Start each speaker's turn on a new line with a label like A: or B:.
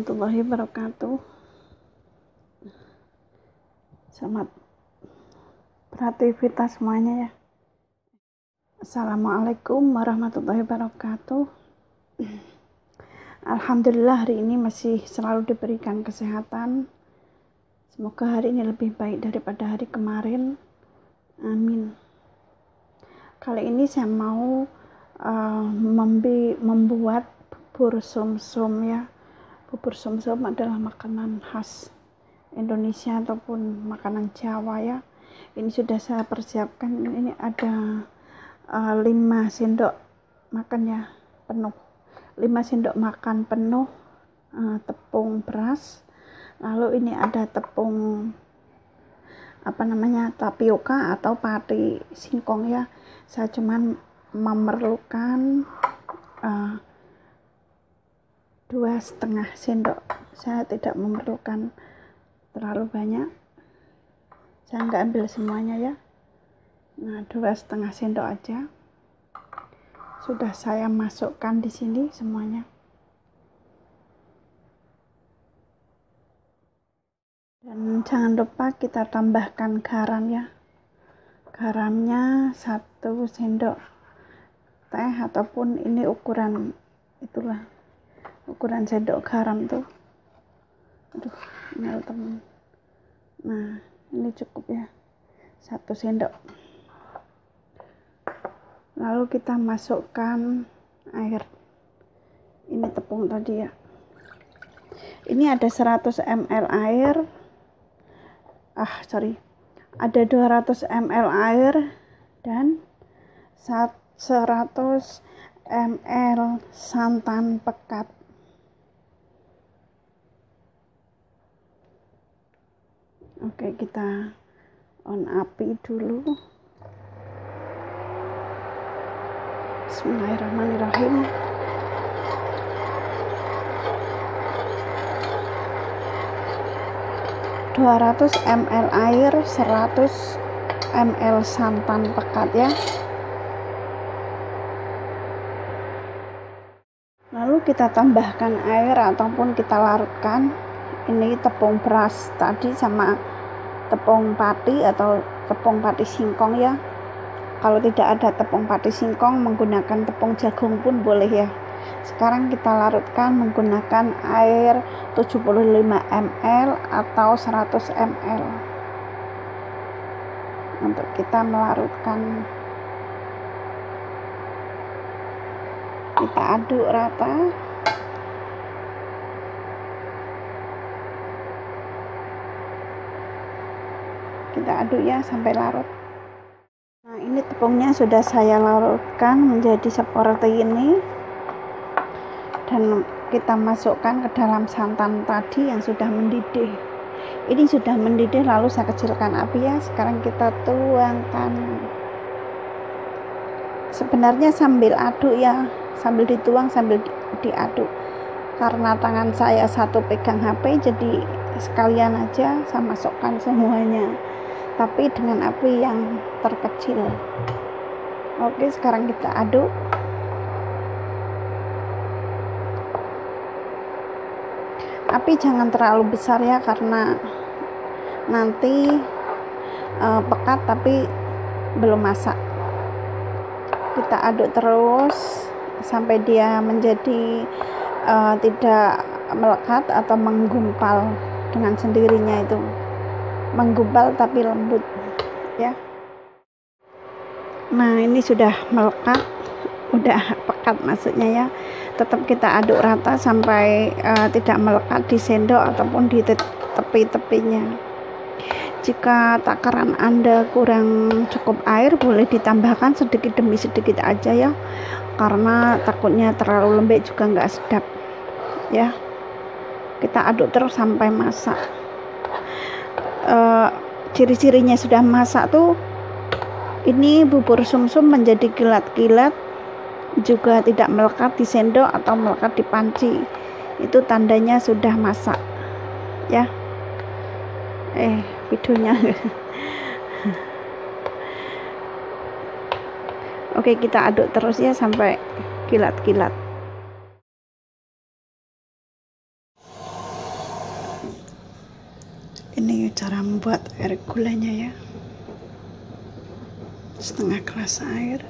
A: Warahmatullahi wabarakatuh. Selamat beraktivitas semuanya ya. Assalamualaikum warahmatullahi wabarakatuh. Alhamdulillah hari ini masih selalu diberikan kesehatan. Semoga hari ini lebih baik daripada hari kemarin. Amin. Kali ini saya mau uh, membuat bubur sum-sum ya. Bubur sum-sum adalah makanan khas Indonesia ataupun makanan Jawa ya. Ini sudah saya persiapkan. Ini ada uh, 5 sendok makan ya penuh 5 sendok makan penuh uh, tepung beras lalu ini ada tepung apa namanya tapioka atau pati singkong ya saya cuman memerlukan uh, dua setengah sendok. Saya tidak memerlukan terlalu banyak. Saya nggak ambil semuanya ya. Nah dua setengah sendok aja. Sudah saya masukkan di sini semuanya. Dan jangan lupa kita tambahkan garam ya. Garamnya satu sendok teh ataupun ini ukuran itulah ukuran sendok garam tuh. Aduh ini teman nah ini cukup ya. Satu sendok. Lalu kita masukkan air. Ini tepung tadi ya. Ini ada 100 ml air. Ah sorry. Ada 200 ml air dan 100 ml santan pekat oke kita on api dulu. Bismillahirrahmanirrahim. ratus ml air 100 ml santan pekat ya. Lalu kita tambahkan air ataupun kita larutkan. Ini tepung beras tadi sama tepung pati atau tepung pati singkong ya. Kalau tidak ada tepung pati singkong menggunakan tepung jagung pun boleh ya. Sekarang kita larutkan menggunakan air 75 ml atau 100 ml untuk kita melarutkan. Kita aduk rata kita aduk ya sampai larut. Nah ini tepungnya sudah saya larutkan menjadi seperti ini. Dan kita masukkan ke dalam santan tadi yang sudah mendidih. Ini sudah mendidih lalu saya kecilkan api ya. Sekarang kita tuangkan. Sebenarnya sambil aduk ya sambil dituang sambil diaduk. Karena tangan saya satu pegang HP jadi sekalian aja saya masukkan semuanya tapi dengan api yang terkecil. Oke sekarang kita aduk. Api jangan terlalu besar ya karena nanti uh, pekat tapi belum masak. Kita aduk terus sampai dia menjadi uh, tidak melekat atau menggumpal dengan sendirinya itu menggumpal tapi lembut ya. Nah ini sudah melekat udah pekat maksudnya ya. Tetap kita aduk rata sampai uh, tidak melekat di sendok ataupun di tepi-tepinya. Jika takaran anda kurang cukup air boleh ditambahkan sedikit demi sedikit aja ya. Karena takutnya terlalu lembek juga nggak sedap ya. Kita aduk terus sampai masak uh, ciri-cirinya sudah masak tuh ini bubur sumsum -sum menjadi kilat-kilat juga tidak melekat di sendok atau melekat di panci. Itu tandanya sudah masak ya. Eh videonya. Oke kita aduk terus ya sampai kilat-kilat cara membuat air gulanya ya. Setengah gelas air